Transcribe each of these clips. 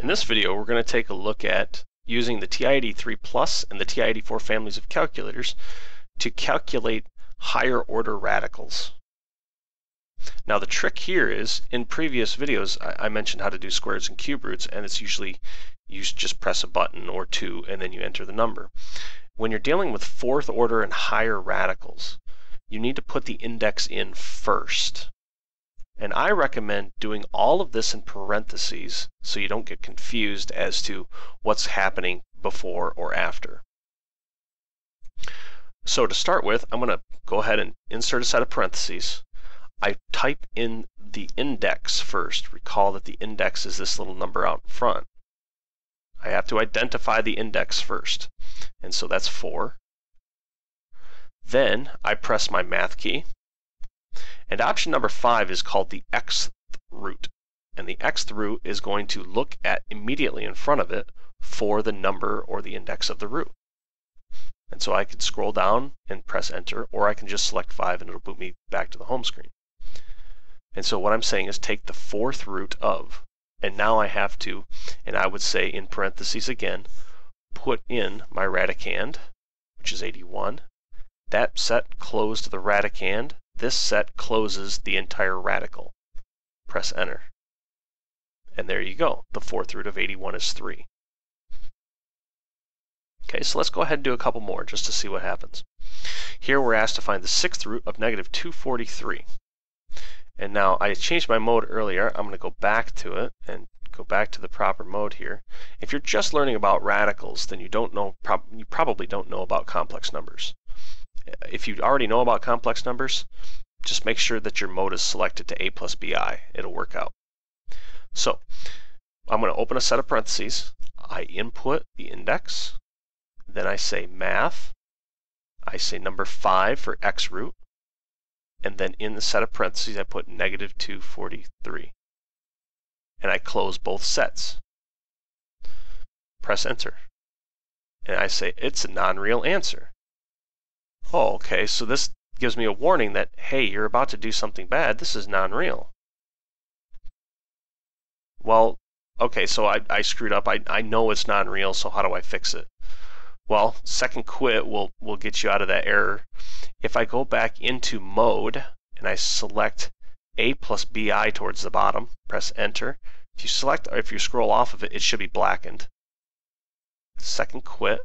In this video, we're going to take a look at using the TI-83 Plus and the TI-84 families of calculators to calculate higher order radicals. Now the trick here is, in previous videos, I, I mentioned how to do squares and cube roots, and it's usually you just press a button or two and then you enter the number. When you're dealing with fourth order and higher radicals, you need to put the index in first. And I recommend doing all of this in parentheses so you don't get confused as to what's happening before or after. So to start with, I'm going to go ahead and insert a set of parentheses. I type in the index first. Recall that the index is this little number out in front. I have to identify the index first. And so that's 4. Then I press my math key and option number five is called the xth root. And the xth root is going to look at immediately in front of it for the number or the index of the root. And so I could scroll down and press enter, or I can just select 5 and it'll boot me back to the home screen. And so what I'm saying is take the fourth root of, and now I have to, and I would say in parentheses again, put in my radicand, which is 81. That set closed the radicand, this set closes the entire radical. Press enter. And there you go. The fourth root of 81 is 3. Okay, so let's go ahead and do a couple more just to see what happens. Here we're asked to find the sixth root of negative 243. And now I changed my mode earlier. I'm going to go back to it and go back to the proper mode here. If you're just learning about radicals, then you don't know you probably don't know about complex numbers if you already know about complex numbers, just make sure that your mode is selected to a plus bi. It'll work out. So I'm going to open a set of parentheses. I input the index. Then I say math. I say number 5 for x root. And then in the set of parentheses, I put negative 243. And I close both sets. Press enter. And I say it's a non-real answer. Oh, okay, so this gives me a warning that, hey, you're about to do something bad. This is non-real. Well, okay, so I, I screwed up. I, I know it's non-real, so how do I fix it? Well, second quit will, will get you out of that error. If I go back into mode and I select A plus BI towards the bottom, press enter. If you select, or if you scroll off of it, it should be blackened. Second quit.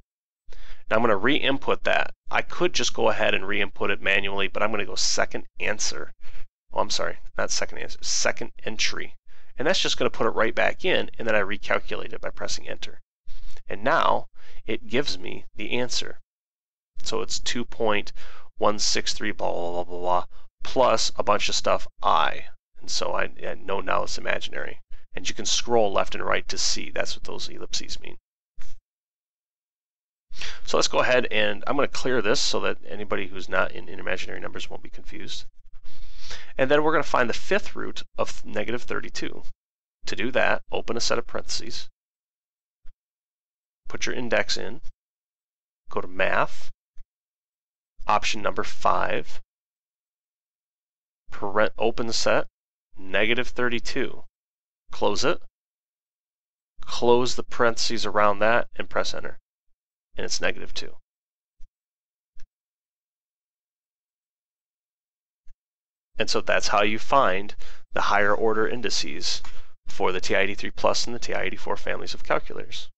Now I'm going to re-input that. I could just go ahead and re-input it manually, but I'm going to go second answer. Oh, I'm sorry, not second answer, second entry. And that's just going to put it right back in, and then I recalculate it by pressing enter. And now it gives me the answer. So it's 2.163 blah, blah, blah, blah, blah, plus a bunch of stuff i. And so I, I know now it's imaginary. And you can scroll left and right to see. That's what those ellipses mean. So let's go ahead and I'm going to clear this so that anybody who's not in, in imaginary numbers won't be confused. And then we're going to find the fifth root of negative 32. To do that, open a set of parentheses, put your index in, go to Math, option number 5, parent, open set, negative 32. Close it, close the parentheses around that, and press Enter and it's negative 2. And so that's how you find the higher order indices for the TI-83 Plus and the TI-84 families of calculators.